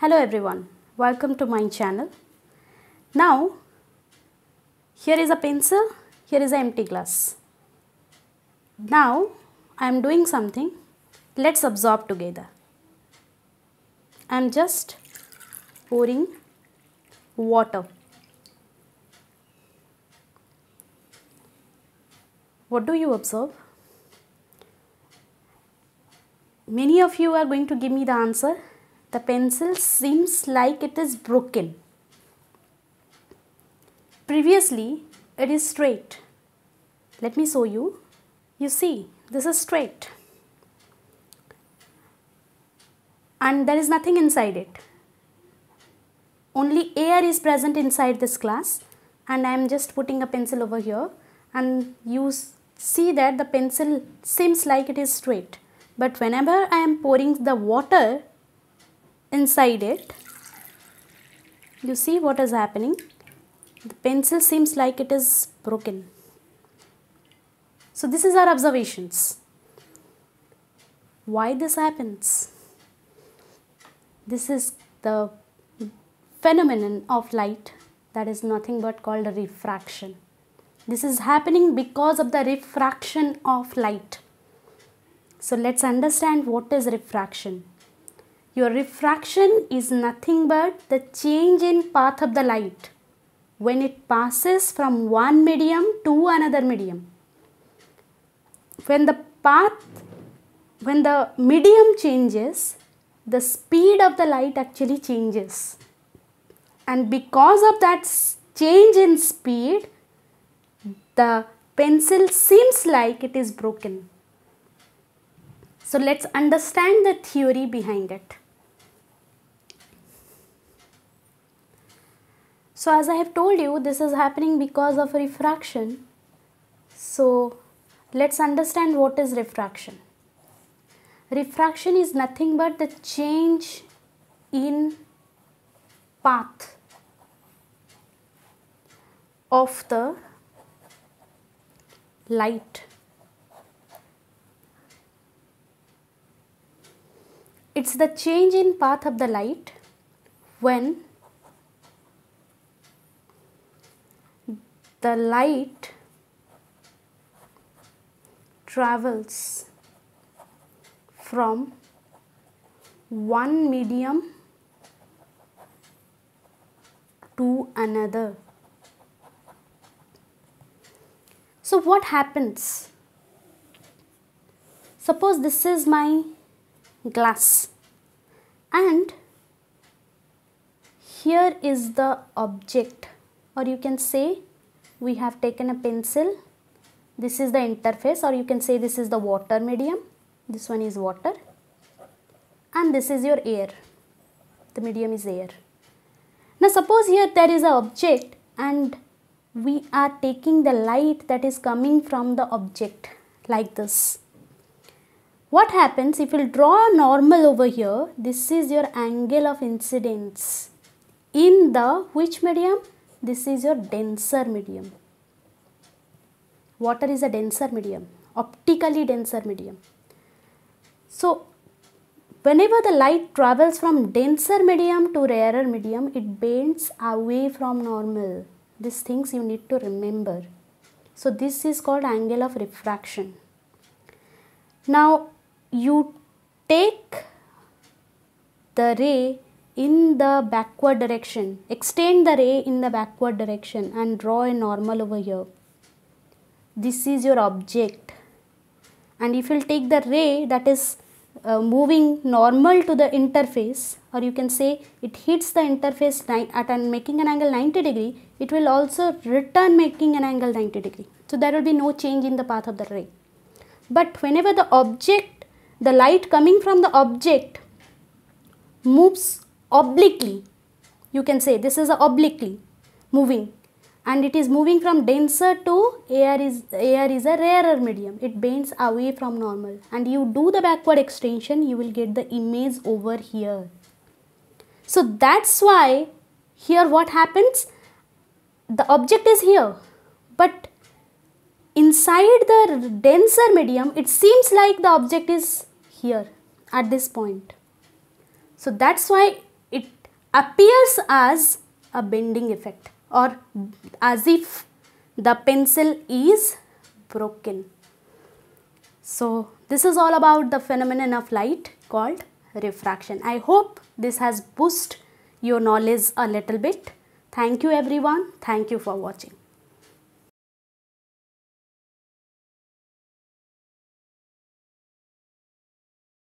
Hello everyone, welcome to my channel. Now, here is a pencil, here is an empty glass. Now, I am doing something, let's absorb together. I am just pouring water. What do you observe? Many of you are going to give me the answer. The pencil seems like it is broken. Previously, it is straight. Let me show you. You see, this is straight. And there is nothing inside it. Only air is present inside this glass and I am just putting a pencil over here and you see that the pencil seems like it is straight but whenever I am pouring the water inside it. You see what is happening? The pencil seems like it is broken. So this is our observations. Why this happens? This is the phenomenon of light that is nothing but called a refraction. This is happening because of the refraction of light. So let's understand what is refraction. Your refraction is nothing but the change in path of the light when it passes from one medium to another medium. When the path, when the medium changes, the speed of the light actually changes. And because of that change in speed, the pencil seems like it is broken so let's understand the theory behind it. So as I have told you, this is happening because of refraction. So let's understand what is refraction. Refraction is nothing but the change in path of the light it's the change in path of the light when the light travels from one medium to another. So what happens? Suppose this is my glass and here is the object or you can say we have taken a pencil. This is the interface or you can say this is the water medium. This one is water. And this is your air. The medium is air. Now suppose here there is a object and we are taking the light that is coming from the object like this. What happens if you draw a normal over here, this is your angle of incidence. In the which medium? This is your denser medium. Water is a denser medium, optically denser medium. So, whenever the light travels from denser medium to rarer medium, it bends away from normal. These things you need to remember. So, this is called angle of refraction. Now, you take the ray in the backward direction, extend the ray in the backward direction and draw a normal over here. This is your object and if you take the ray that is uh, moving normal to the interface or you can say it hits the interface at and making an angle 90 degree, it will also return making an angle 90 degree. So there will be no change in the path of the ray. But whenever the object the light coming from the object moves obliquely. You can say this is a obliquely moving. And it is moving from denser to air is air is a rarer medium. It bends away from normal. And you do the backward extension you will get the image over here. So that's why here what happens? The object is here. But inside the denser medium it seems like the object is here at this point. So that's why appears as a bending effect or as if the pencil is broken. So this is all about the phenomenon of light called refraction. I hope this has boosted your knowledge a little bit. Thank you everyone. Thank you for watching.